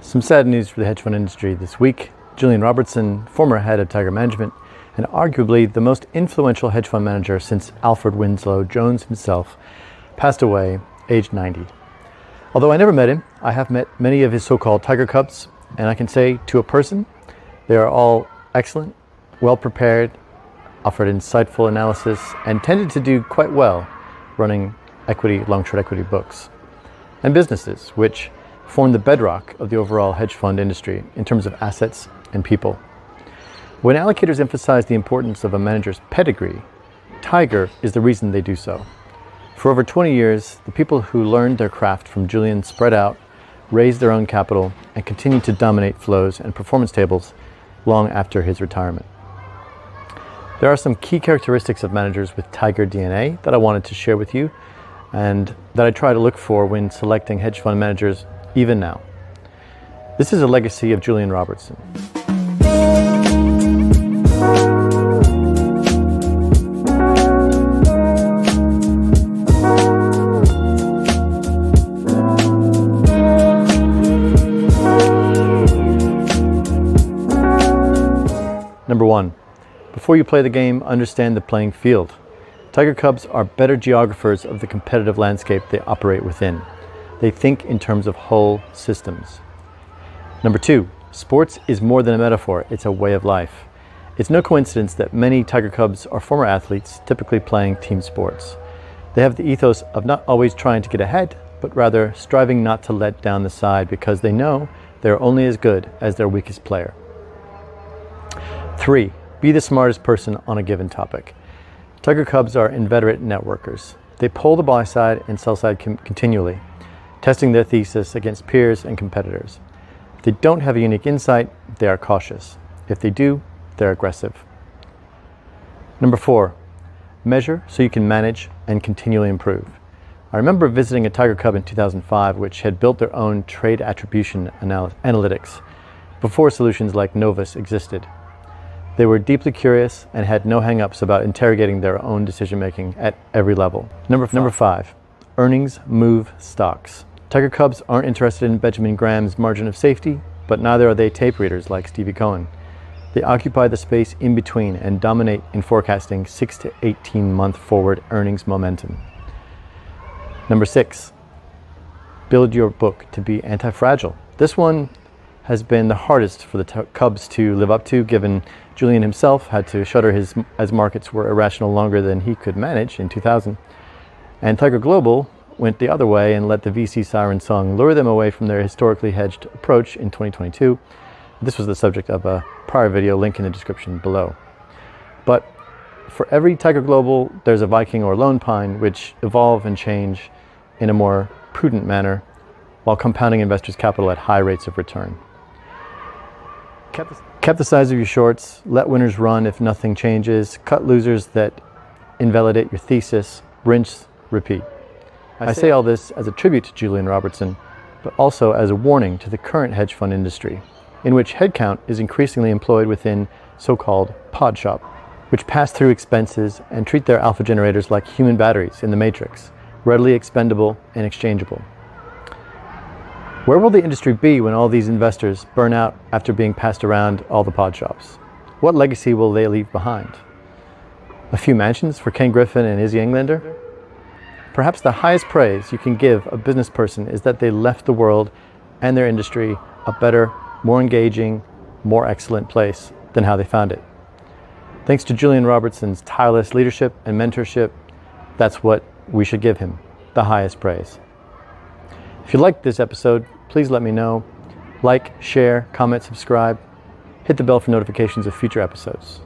Some sad news for the hedge fund industry this week. Julian Robertson, former head of Tiger Management, and arguably the most influential hedge fund manager since Alfred Winslow Jones himself, passed away aged 90. Although I never met him, I have met many of his so called Tiger Cubs, and I can say to a person, they are all excellent, well prepared, offered insightful analysis, and tended to do quite well running equity, long short equity books and businesses, which form the bedrock of the overall hedge fund industry in terms of assets and people. When allocators emphasize the importance of a manager's pedigree, Tiger is the reason they do so. For over 20 years, the people who learned their craft from Julian spread out, raised their own capital, and continued to dominate flows and performance tables long after his retirement. There are some key characteristics of managers with Tiger DNA that I wanted to share with you and that I try to look for when selecting hedge fund managers even now. This is a legacy of Julian Robertson. Number one, before you play the game, understand the playing field. Tiger Cubs are better geographers of the competitive landscape they operate within. They think in terms of whole systems. Number two, sports is more than a metaphor, it's a way of life. It's no coincidence that many Tiger Cubs are former athletes, typically playing team sports. They have the ethos of not always trying to get ahead, but rather striving not to let down the side because they know they're only as good as their weakest player. Three, be the smartest person on a given topic. Tiger Cubs are inveterate networkers. They pull the buy side and sell side continually, testing their thesis against peers and competitors. If they don't have a unique insight, they are cautious. If they do, they're aggressive. Number four, measure so you can manage and continually improve. I remember visiting a Tiger Cub in 2005, which had built their own trade attribution analytics before solutions like Novus existed. They were deeply curious and had no hangups about interrogating their own decision making at every level. Number. Number five, earnings move stocks. Tiger Cubs aren't interested in Benjamin Graham's margin of safety, but neither are they tape readers like Stevie Cohen. They occupy the space in between and dominate in forecasting 6 to 18 month forward earnings momentum. Number six, build your book to be anti fragile. This one has been the hardest for the Cubs to live up to, given Julian himself had to shutter his as markets were irrational longer than he could manage in 2000. And Tiger Global went the other way and let the VC siren song lure them away from their historically hedged approach in 2022. This was the subject of a prior video, link in the description below. But for every Tiger Global, there's a Viking or Lone Pine which evolve and change in a more prudent manner while compounding investors' capital at high rates of return. Kept the, size of your shorts, let winners run if nothing changes, cut losers that invalidate your thesis, rinse, repeat. I, say all this as a tribute to Julian Robertson, but also as a warning to the current hedge fund industry, in which headcount is increasingly employed within so-called pod shop, which pass through expenses and treat their alpha generators like human batteries in the matrix, readily expendable and exchangeable. Where will the industry be when all these investors burn out after being passed around all the pod shops? What legacy will they leave behind? A few mansions for Ken Griffin and Izzy Englander? Perhaps the highest praise you can give a business person is that they left the world and their industry a better, more engaging, more excellent place than how they found it. Thanks to Julian Robertson's tireless leadership and mentorship, that's what we should give him the highest praise. If you liked this episode, please let me know. Like, share, comment, subscribe. Hit the bell for notifications of future episodes.